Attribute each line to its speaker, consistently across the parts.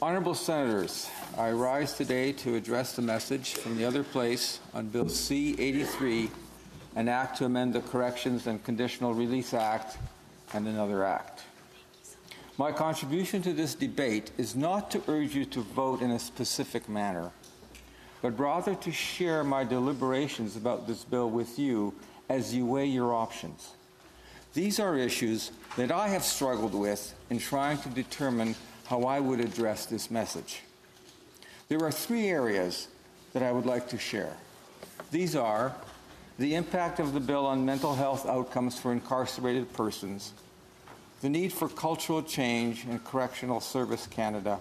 Speaker 1: Honorable Senators, I rise today to address the message from the other place on Bill C-83, an act to amend the Corrections and Conditional Release Act and another act. My contribution to this debate is not to urge you to vote in a specific manner, but rather to share my deliberations about this bill with you as you weigh your options. These are issues that I have struggled with in trying to determine how I would address this message. There are three areas that I would like to share. These are the impact of the bill on mental health outcomes for incarcerated persons, the need for cultural change in Correctional Service Canada,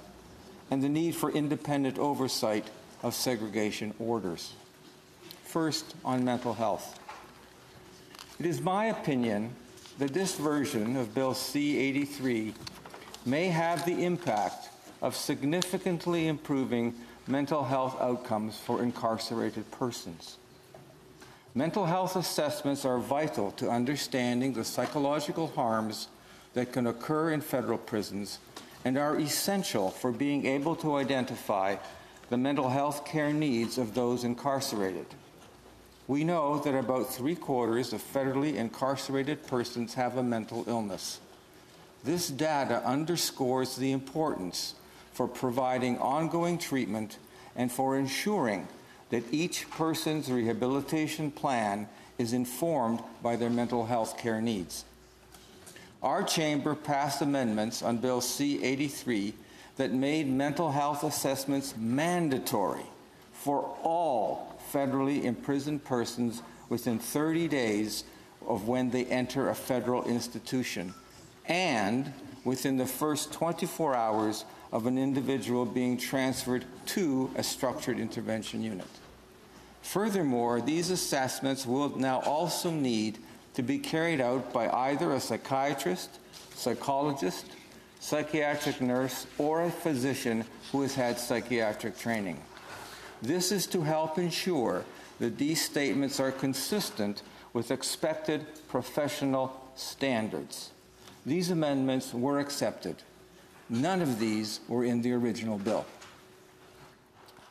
Speaker 1: and the need for independent oversight of segregation orders. First, on mental health. It is my opinion that this version of Bill C-83 may have the impact of significantly improving mental health outcomes for incarcerated persons. Mental health assessments are vital to understanding the psychological harms that can occur in federal prisons and are essential for being able to identify the mental health care needs of those incarcerated. We know that about three quarters of federally incarcerated persons have a mental illness. This data underscores the importance for providing ongoing treatment and for ensuring that each person's rehabilitation plan is informed by their mental health care needs. Our chamber passed amendments on Bill C-83 that made mental health assessments mandatory for all federally imprisoned persons within 30 days of when they enter a federal institution and within the first 24 hours of an individual being transferred to a structured intervention unit. Furthermore, these assessments will now also need to be carried out by either a psychiatrist, psychologist, psychiatric nurse, or a physician who has had psychiatric training. This is to help ensure that these statements are consistent with expected professional standards. These amendments were accepted. None of these were in the original bill.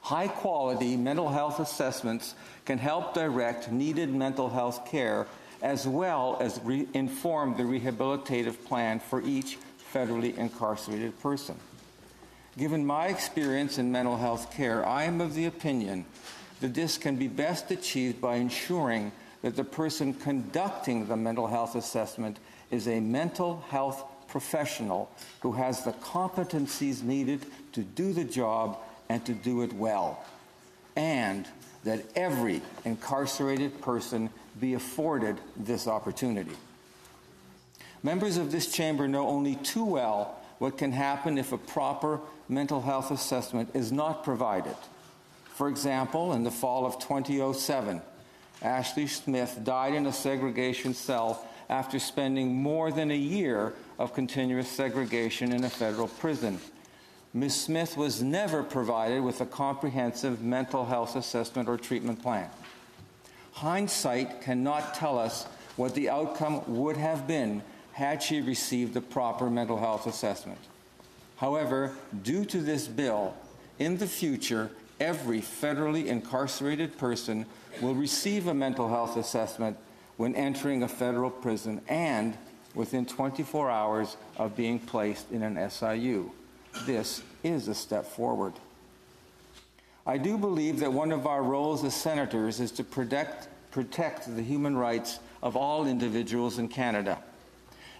Speaker 1: High quality mental health assessments can help direct needed mental health care as well as inform the rehabilitative plan for each federally incarcerated person. Given my experience in mental health care, I am of the opinion that this can be best achieved by ensuring that the person conducting the mental health assessment is a mental health professional who has the competencies needed to do the job and to do it well. And that every incarcerated person be afforded this opportunity. Members of this chamber know only too well what can happen if a proper mental health assessment is not provided. For example, in the fall of 2007, Ashley Smith died in a segregation cell after spending more than a year of continuous segregation in a federal prison. Ms. Smith was never provided with a comprehensive mental health assessment or treatment plan. Hindsight cannot tell us what the outcome would have been had she received the proper mental health assessment. However, due to this bill, in the future, every federally incarcerated person will receive a mental health assessment when entering a federal prison and within 24 hours of being placed in an SIU. This is a step forward. I do believe that one of our roles as senators is to protect, protect the human rights of all individuals in Canada.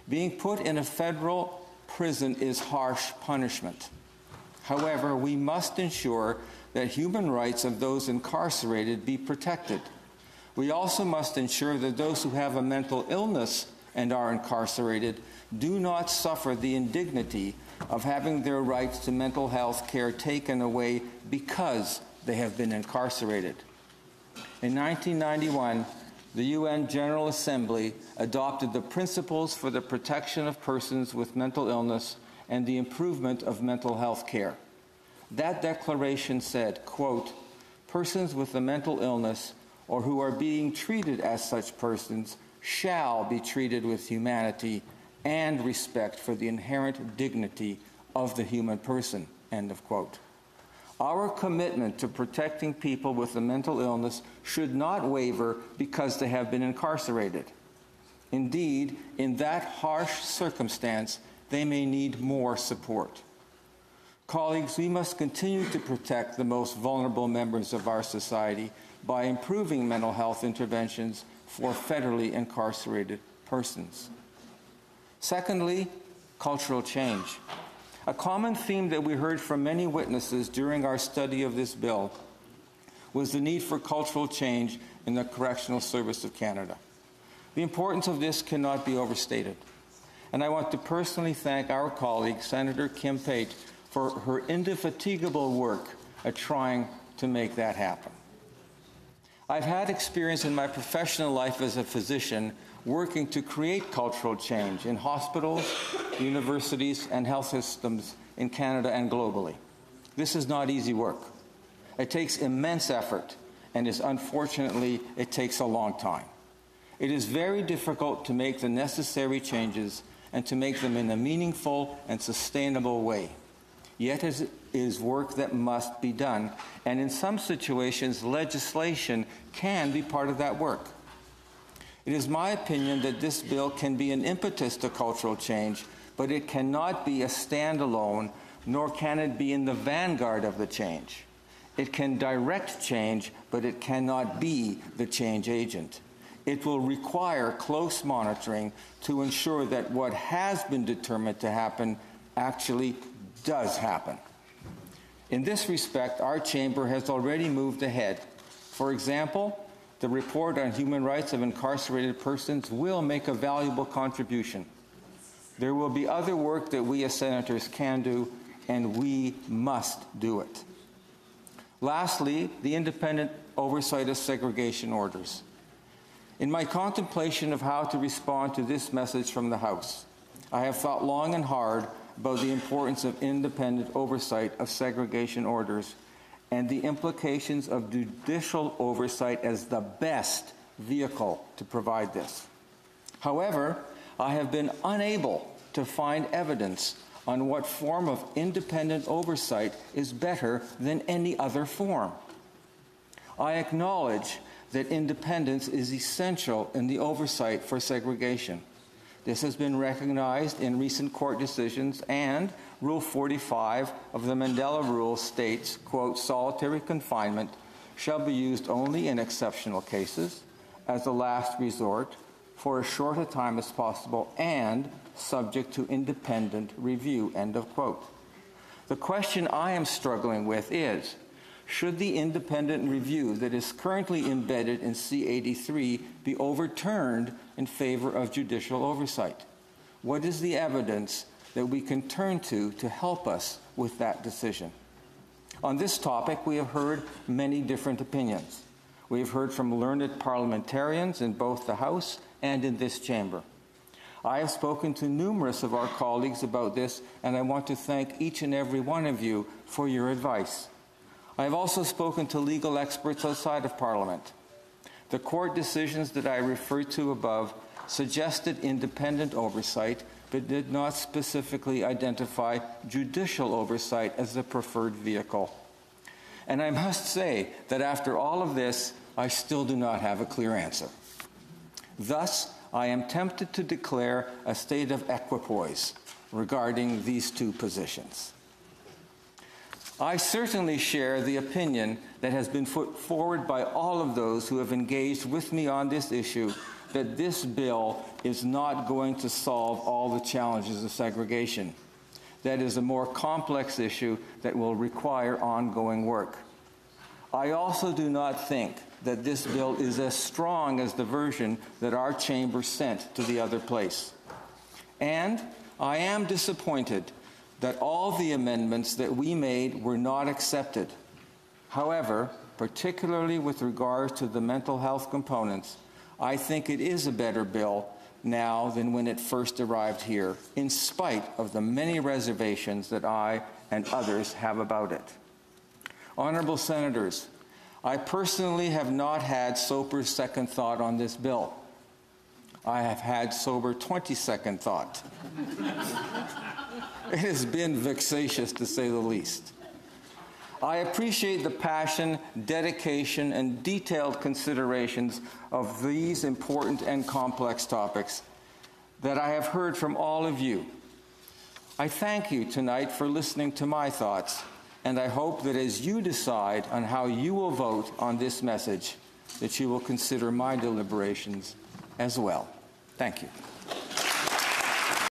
Speaker 1: Being put in a federal prison is harsh punishment. However, we must ensure that human rights of those incarcerated be protected. We also must ensure that those who have a mental illness and are incarcerated do not suffer the indignity of having their rights to mental health care taken away because they have been incarcerated. In 1991, the UN General Assembly adopted the Principles for the Protection of Persons with Mental Illness and the Improvement of Mental Health Care. That declaration said, quote, persons with a mental illness or who are being treated as such persons shall be treated with humanity and respect for the inherent dignity of the human person, end of quote. Our commitment to protecting people with a mental illness should not waver because they have been incarcerated. Indeed, in that harsh circumstance, they may need more support. Colleagues, we must continue to protect the most vulnerable members of our society by improving mental health interventions for federally incarcerated persons. Secondly, cultural change. A common theme that we heard from many witnesses during our study of this bill was the need for cultural change in the Correctional Service of Canada. The importance of this cannot be overstated. And I want to personally thank our colleague, Senator Kim Pate, for her indefatigable work at trying to make that happen. I've had experience in my professional life as a physician working to create cultural change in hospitals, universities, and health systems in Canada and globally. This is not easy work. It takes immense effort, and is unfortunately, it takes a long time. It is very difficult to make the necessary changes and to make them in a meaningful and sustainable way. Yet is work that must be done, and in some situations, legislation can be part of that work. It is my opinion that this bill can be an impetus to cultural change, but it cannot be a standalone, nor can it be in the vanguard of the change. It can direct change, but it cannot be the change agent. It will require close monitoring to ensure that what has been determined to happen actually does happen. In this respect, our chamber has already moved ahead. For example, the report on human rights of incarcerated persons will make a valuable contribution. There will be other work that we as senators can do, and we must do it. Lastly, the independent oversight of segregation orders. In my contemplation of how to respond to this message from the House, I have thought long and hard about the importance of independent oversight of segregation orders and the implications of judicial oversight as the best vehicle to provide this. However, I have been unable to find evidence on what form of independent oversight is better than any other form. I acknowledge that independence is essential in the oversight for segregation. This has been recognized in recent court decisions and Rule 45 of the Mandela Rule states, quote, solitary confinement shall be used only in exceptional cases as a last resort for as short a time as possible and subject to independent review, end of quote. The question I am struggling with is, should the independent review that is currently embedded in C83 be overturned in favor of judicial oversight? What is the evidence that we can turn to to help us with that decision. On this topic, we have heard many different opinions. We have heard from learned parliamentarians in both the House and in this chamber. I have spoken to numerous of our colleagues about this, and I want to thank each and every one of you for your advice. I have also spoken to legal experts outside of Parliament. The court decisions that I referred to above suggested independent oversight but did not specifically identify judicial oversight as the preferred vehicle. And I must say that after all of this, I still do not have a clear answer. Thus, I am tempted to declare a state of equipoise regarding these two positions. I certainly share the opinion that has been put forward by all of those who have engaged with me on this issue that this bill is not going to solve all the challenges of segregation. That is a more complex issue that will require ongoing work. I also do not think that this bill is as strong as the version that our chamber sent to the other place. And I am disappointed that all the amendments that we made were not accepted. However, particularly with regard to the mental health components, I think it is a better bill now than when it first arrived here, in spite of the many reservations that I and others have about it. Honorable Senators, I personally have not had sober second thought on this bill. I have had sober 20 second thought. It has been vexatious, to say the least. I appreciate the passion, dedication, and detailed considerations of these important and complex topics that I have heard from all of you. I thank you tonight for listening to my thoughts, and I hope that as you decide on how you will vote on this message, that you will consider my deliberations as well. Thank you.